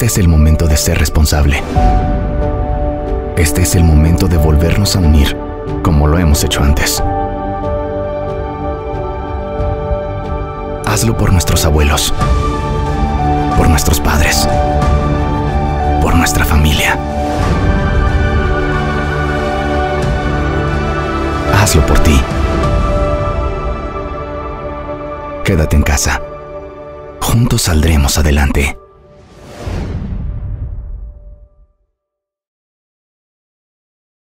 Este es el momento de ser responsable. Este es el momento de volvernos a unir como lo hemos hecho antes. Hazlo por nuestros abuelos, por nuestros padres, por nuestra familia. Hazlo por ti. Quédate en casa. Juntos saldremos adelante.